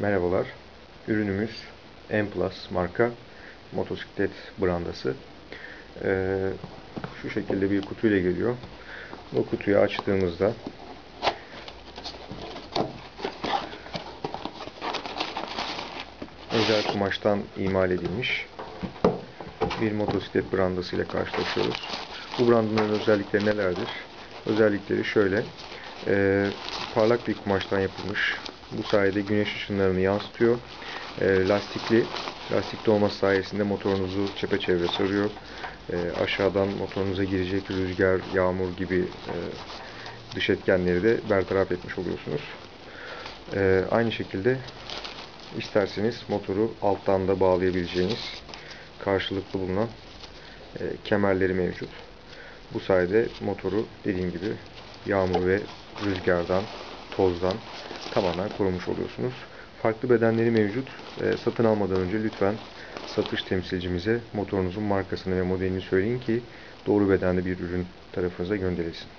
Merhabalar. Ürünümüz M Plus marka motosiklet brandası. Ee, şu şekilde bir kutuyla geliyor. Bu kutuyu açtığımızda özel kumaştan imal edilmiş bir motosiklet brandası ile karşılaşıyoruz. Bu brandanın özellikleri nelerdir? Özellikleri şöyle. Ee, parlak bir kumaştan yapılmış. Bu sayede güneş ışınlarını yansıtıyor. Ee, lastikli, lastikli olması sayesinde motorunuzu çepeçevre sarıyor. Ee, aşağıdan motorunuza girecek rüzgar, yağmur gibi e, dış etkenleri de bertaraf etmiş oluyorsunuz. Ee, aynı şekilde isterseniz motoru alttan da bağlayabileceğiniz karşılıklı bulunan e, kemerleri mevcut. Bu sayede motoru dediğim gibi yağmur ve rüzgardan, tozdan tamamen korumuş oluyorsunuz. Farklı bedenleri mevcut. E, satın almadan önce lütfen satış temsilcimize motorunuzun markasını ve modelini söyleyin ki doğru bedenli bir ürün tarafınıza gönderilsin.